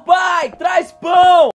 Pai, traz pão!